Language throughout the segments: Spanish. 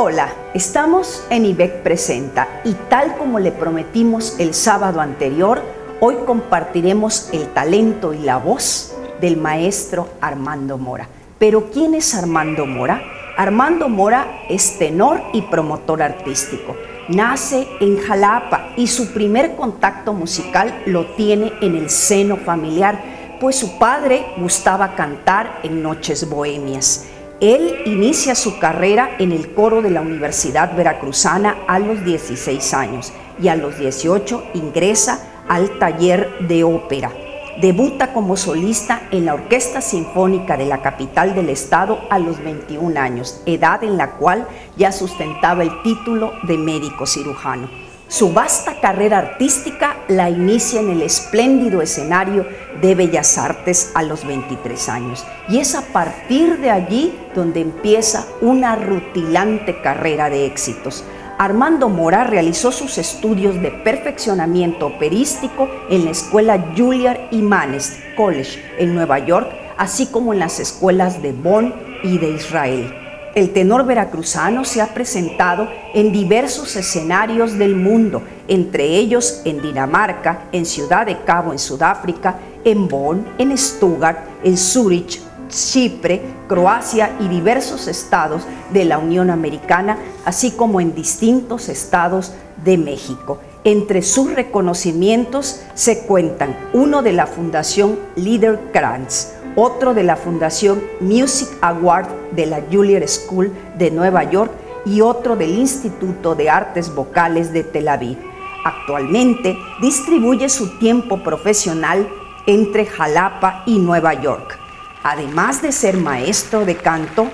Hola, estamos en IBEC Presenta y tal como le prometimos el sábado anterior, hoy compartiremos el talento y la voz del maestro Armando Mora. Pero ¿quién es Armando Mora? Armando Mora es tenor y promotor artístico. Nace en Jalapa y su primer contacto musical lo tiene en el seno familiar, pues su padre gustaba cantar en noches bohemias. Él inicia su carrera en el coro de la Universidad Veracruzana a los 16 años y a los 18 ingresa al taller de ópera. Debuta como solista en la Orquesta Sinfónica de la capital del estado a los 21 años, edad en la cual ya sustentaba el título de médico cirujano. Su vasta carrera artística la inicia en el espléndido escenario de Bellas Artes a los 23 años y es a partir de allí donde empieza una rutilante carrera de éxitos. Armando Mora realizó sus estudios de perfeccionamiento operístico en la escuela Juilliard y Manes College en Nueva York, así como en las escuelas de Bonn y de Israel. El tenor veracruzano se ha presentado en diversos escenarios del mundo, entre ellos en Dinamarca, en Ciudad de Cabo, en Sudáfrica, en Bonn, en Stuttgart, en Zurich, Chipre, Croacia y diversos estados de la Unión Americana, así como en distintos estados de México. Entre sus reconocimientos se cuentan uno de la Fundación Leader Kranz, otro de la Fundación Music Award de la Juilliard School de Nueva York y otro del Instituto de Artes Vocales de Tel Aviv. Actualmente distribuye su tiempo profesional entre Jalapa y Nueva York. Además de ser maestro de canto,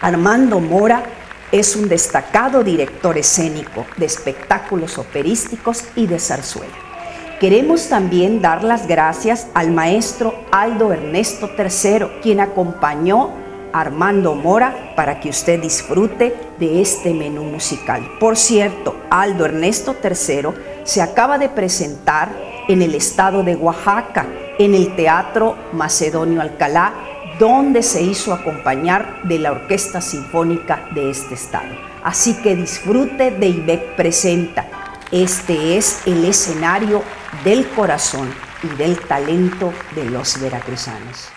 Armando Mora es un destacado director escénico de espectáculos operísticos y de zarzuela. Queremos también dar las gracias al maestro Aldo Ernesto III, quien acompañó a Armando Mora para que usted disfrute de este menú musical. Por cierto, Aldo Ernesto III se acaba de presentar en el estado de Oaxaca, en el Teatro Macedonio Alcalá, donde se hizo acompañar de la Orquesta Sinfónica de este estado. Así que disfrute de IBEC Presenta este es el escenario del corazón y del talento de los veracruzanos.